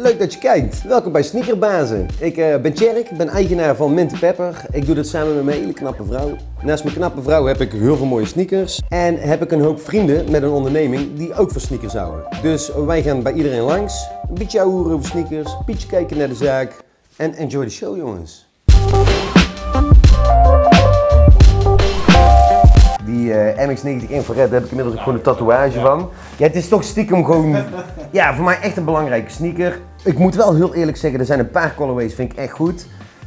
Leuk dat je kijkt. Welkom bij Sneakerbazen. Ik uh, ben Tjerk, ben eigenaar van Mint Pepper. Ik doe dit samen met mijn hele knappe vrouw. Naast mijn knappe vrouw heb ik heel veel mooie sneakers. En heb ik een hoop vrienden met een onderneming die ook van sneakers houden. Dus wij gaan bij iedereen langs. Een beetje ouwen over sneakers, een kijken naar de zaak. En enjoy the show jongens. Die uh, MX-90 Infrared heb ik inmiddels ook gewoon een tatoeage van. Ja, het is toch stiekem gewoon, ja, voor mij echt een belangrijke sneaker. Ik moet wel heel eerlijk zeggen, er zijn een paar colorways vind ik echt goed.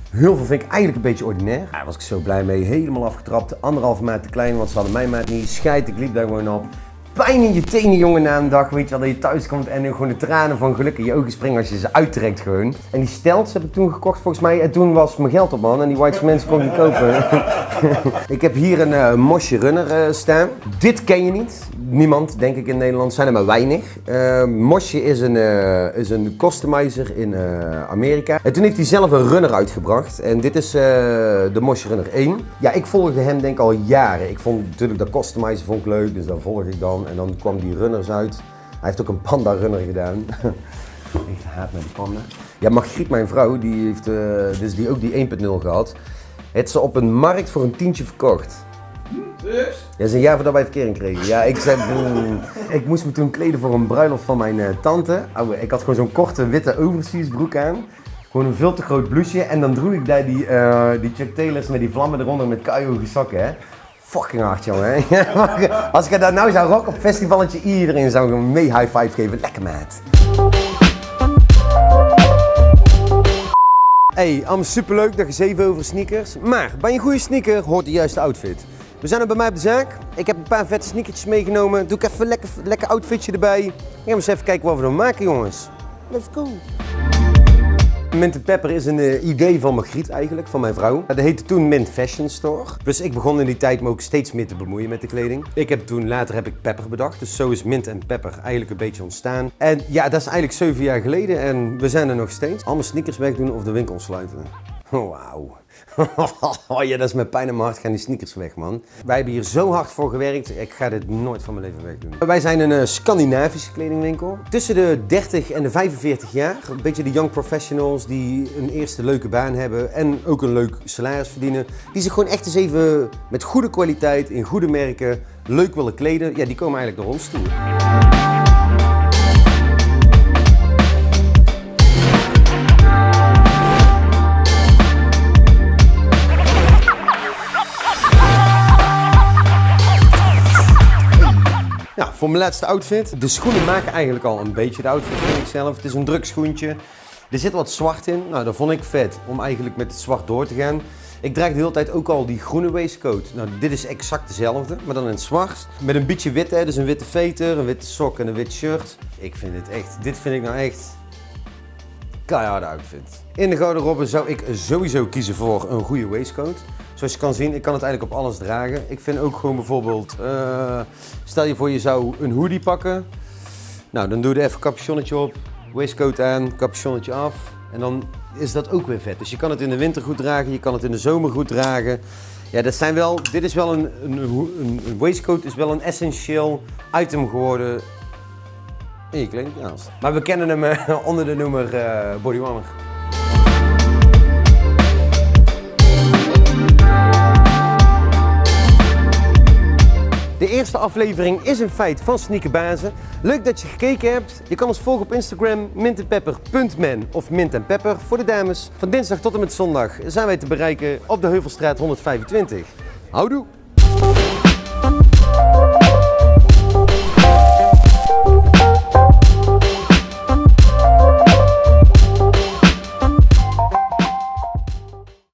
Heel veel vind ik eigenlijk een beetje ordinair. Daar was ik zo blij mee. Helemaal afgetrapt. Anderhalve maat te klein, want ze hadden mijn maat niet. Scheid, ik liep daar gewoon op pijn in je tenen, jongen, na een dag. Weet je wel, dat je thuis komt en gewoon de tranen van geluk in je ogen springen als je ze uittrekt gewoon. En die stelts heb ik toen gekocht volgens mij. En toen was mijn geld op, man. En die white mensen kon ik kopen. ik heb hier een uh, Mosje Runner uh, staan. Dit ken je niet. Niemand, denk ik, in Nederland. Zijn er maar weinig. Uh, Mosje is een, is een customizer in Amerika. En toen heeft hij zelf een runner uitgebracht. En dit is de Mosje Runner 1. Ja, ik volgde hem denk ik al jaren. Ik vond natuurlijk dat customizer vond ik leuk, dus dan volg ik dan. En dan kwam die runners uit. Hij heeft ook een panda runner gedaan. ik haat met die panda. Ja, Margriet, mijn vrouw, die heeft uh, dus die ook die 1.0 gehad. Het ze op een markt voor een tientje verkocht. Dus? Ja, dat is een jaar voordat wij verkering kregen. Ja, ik zei, ik moest me toen kleden voor een bruiloft van mijn uh, tante. Ik had gewoon zo'n korte witte overseas broek aan. Gewoon een veel te groot blouseje. En dan droeg ik daar die, uh, die Chuck Taylors met die vlammen eronder met keihoge zakken. Hè fucking hard, jongen. Als ik daar nou zou rocken op festivaletje, iedereen zou een mee high five geven. Lekker maat. Hey, allemaal superleuk dat je zeven over sneakers. Maar bij een goede sneaker hoort de juiste outfit. We zijn er bij mij op de zaak. Ik heb een paar vette sneakertjes meegenomen. Doe ik even een lekker, lekker outfitje erbij. Gaan we eens even kijken wat we ervan maken, jongens. Let's go. Mint Pepper is een uh, idee van Margriet eigenlijk, van mijn vrouw. Dat heette toen Mint Fashion Store. Dus ik begon in die tijd me ook steeds meer te bemoeien met de kleding. Ik heb toen, later heb ik Pepper bedacht. Dus zo is Mint en Pepper eigenlijk een beetje ontstaan. En ja, dat is eigenlijk zeven jaar geleden en we zijn er nog steeds. Allemaal sneakers wegdoen of de winkel sluiten. Wauw. oh ja, dat is met pijn in mijn hart gaan die sneakers weg, man. Wij hebben hier zo hard voor gewerkt. Ik ga dit nooit van mijn leven wegdoen. Wij zijn een uh, Scandinavische kledingwinkel. Tussen de 30 en de 45 jaar. Een beetje de young professionals die een eerste leuke baan hebben. En ook een leuk salaris verdienen. Die zich gewoon echt eens even met goede kwaliteit, in goede merken, leuk willen kleden. Ja, die komen eigenlijk naar ons toe. Voor mijn laatste outfit. De schoenen maken eigenlijk al een beetje de outfit, vind ik zelf. Het is een druk schoentje. Er zit wat zwart in. Nou, dat vond ik vet om eigenlijk met het zwart door te gaan. Ik draag de hele tijd ook al die groene waistcoat. Nou, dit is exact dezelfde, maar dan in het zwart. Met een beetje wit, hè. Dus een witte veter, een witte sok en een wit shirt. Ik vind het echt, dit vind ik nou echt keiharde outfit. In de garderobe zou ik sowieso kiezen voor een goede waistcoat. Zoals je kan zien, ik kan het eigenlijk op alles dragen. Ik vind ook gewoon bijvoorbeeld, uh, stel je voor je zou een hoodie pakken. Nou, dan doe je er even een capuchonnetje op, waistcoat aan, capuchonnetje af. En dan is dat ook weer vet. Dus je kan het in de winter goed dragen, je kan het in de zomer goed dragen. Ja, dat zijn wel, dit is wel een, een, een waistcoat is wel een essentieel item geworden in je kledingkast. Maar we kennen hem uh, onder de noemer uh, bodywarmer. De eerste aflevering is een feit van Sneakerbazen. Leuk dat je gekeken hebt. Je kan ons volgen op Instagram mintenpepper.man of mintenpepper voor de dames. Van dinsdag tot en met zondag zijn wij te bereiken op de Heuvelstraat 125. Houdoe!